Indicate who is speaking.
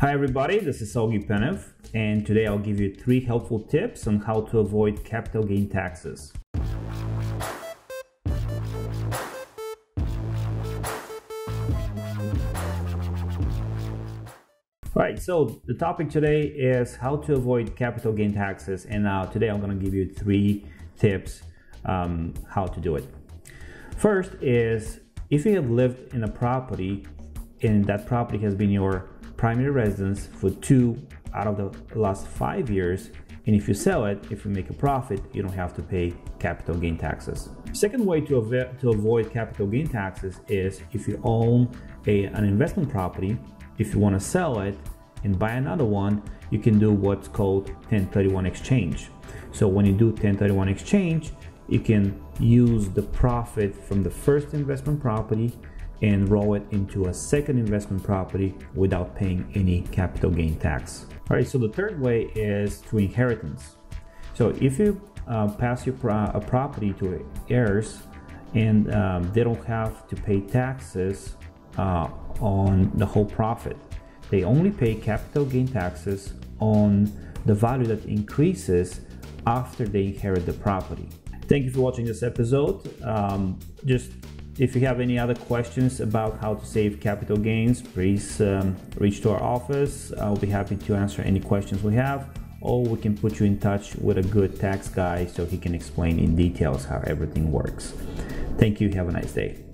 Speaker 1: Hi everybody, this is Oggie Penev, and today I'll give you three helpful tips on how to avoid capital gain taxes. Right, so the topic today is how to avoid capital gain taxes, and uh, today I'm going to give you three tips um, how to do it. First is if you have lived in a property and that property has been your primary residence for two out of the last five years, and if you sell it, if you make a profit, you don't have to pay capital gain taxes. Second way to, avo- to avoid capital gain taxes is if you own a, an investment property, if you want to sell it and buy another one, you can do what's called 1031 exchange. So when you do 1031 exchange, you can use the profit from the first investment property and roll it into a second investment property without paying any capital gain tax. All right, so the third way is through inheritance. So if you uh, pass your pro- a property to heirs and um, they don't have to pay taxes uh, on the whole profit, they only pay capital gain taxes on the value that increases after they inherit the property. Thank you for watching this episode. Um, just if you have any other questions about how to save capital gains, please um, reach to our office. I'll be happy to answer any questions we have, or we can put you in touch with a good tax guy so he can explain in details how everything works. Thank you. Have a nice day.